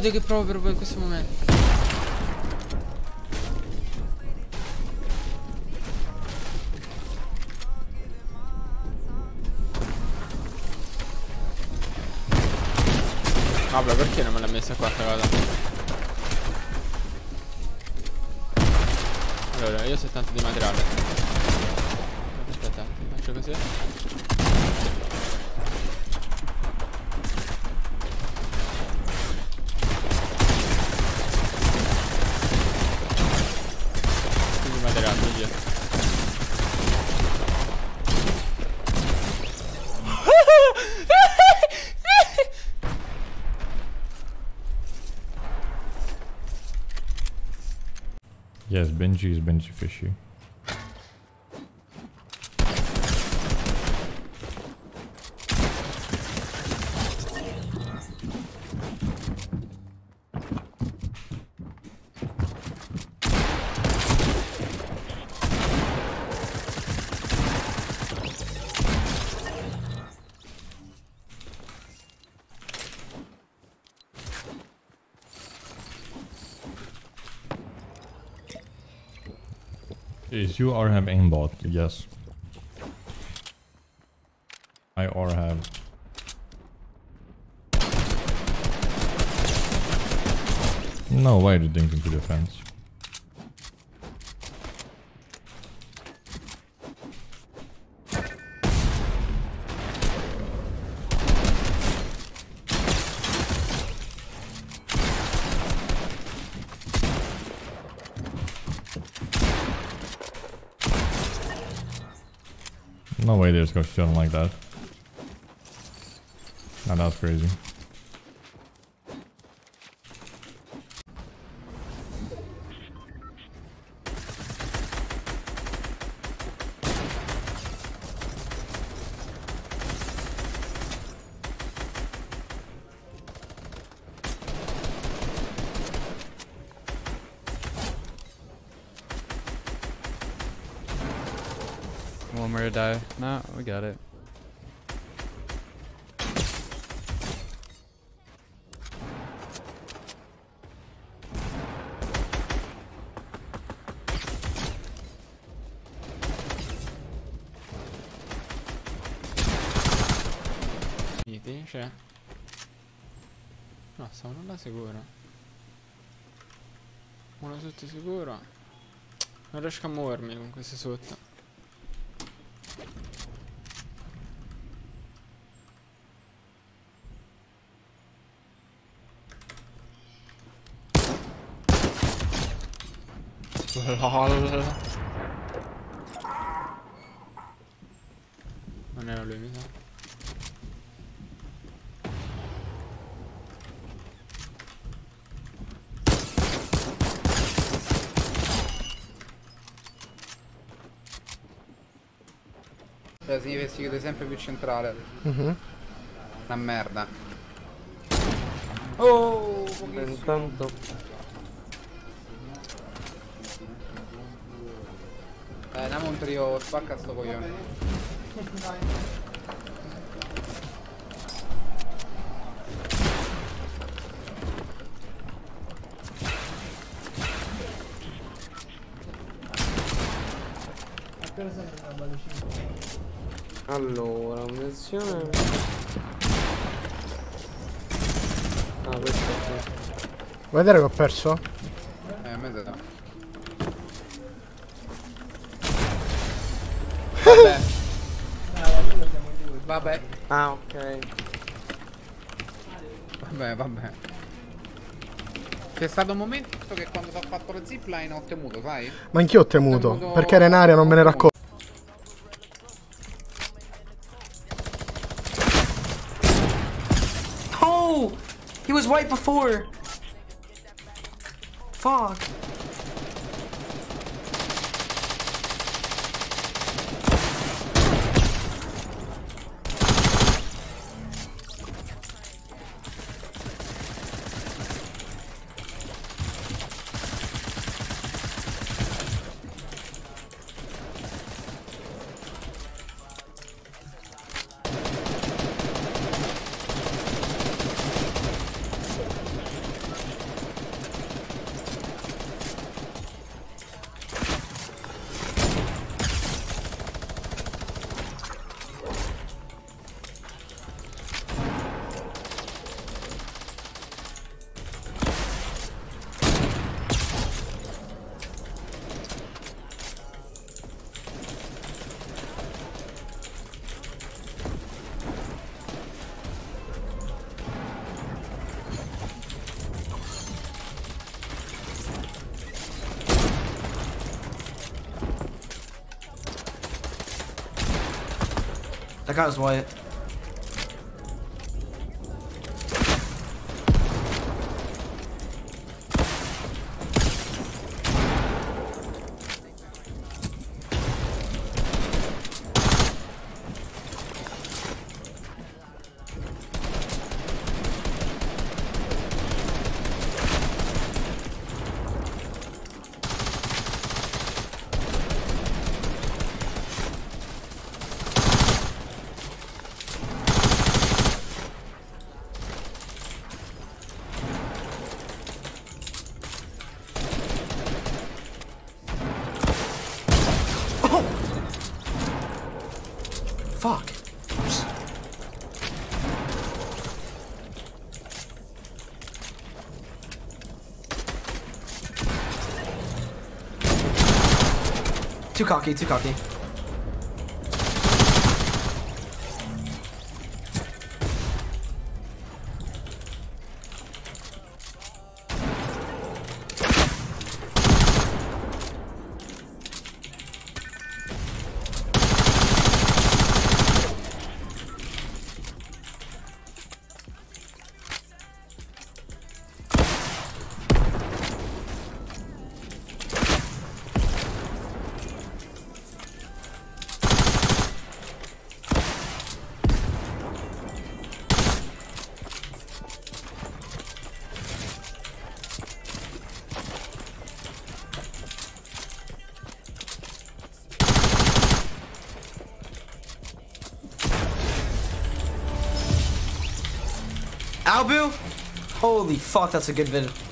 l'odio che provo proprio in questo momento. Vabbè perché non me l'ha messa qua sta cosa? Allora io ho 70 di materiale Aspetta, faccio così Yes, Benji is Benji Fishy. Is you are have aimbot, yes. I or have. No, why do you think into defense? No way there's go shooting like that. Nah, that's crazy. One more to die. No, we got it. Finiti? C'è? No, sta uno là sicuro. Uno sotto sicuro. Non riesco a muovermi con questi sotto. Lol. Man er jo lumis, da. Cioè si, si chiude sempre più centrale. Mhm. Una merda. Oh, Intanto Eh, andiamo un trio, spacca sto coglione. Allora, munizione Ah, questo è. Vuoi vedere che ho perso? Eh, a me da. Vabbè. Vabbè, Ah, ok. vabbè, vabbè. C'è stato un momento che quando ti ho fatto lo zipline ho temuto, sai? Ma anch'io ho temuto. Temuto- Perché era in aria non me ne ero right before. Fuck. That guy was white. Fuck. Oops. Too cocky, too cocky. Albu? Holy fuck, that's a good vid.